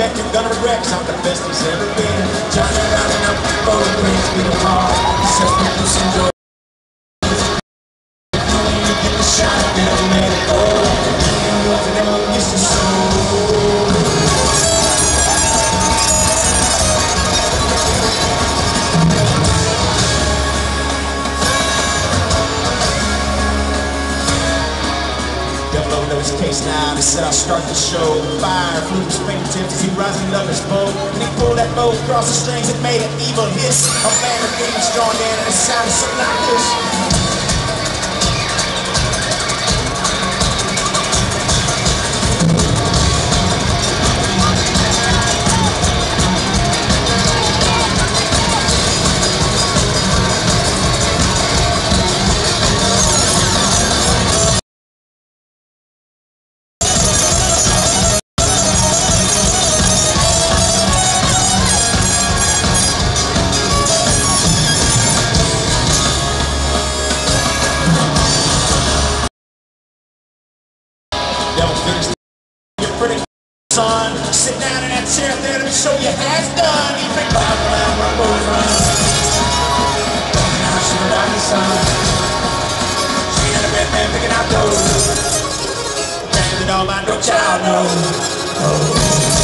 bet you're gonna regret I'm the best he's ever been. Devil over his case now. They said I'll start the show. Fire flew his fingertips as he rosined up his bow. And he pulled that bow across the strings and made an evil hiss. A man of demons drawn in and it sounded something like this. Devil finished your pretty son. Sit down in that chair there, me show you how it's done. You got the sun. She in the bed man picking out those. Banging it all my no child knows. Oh.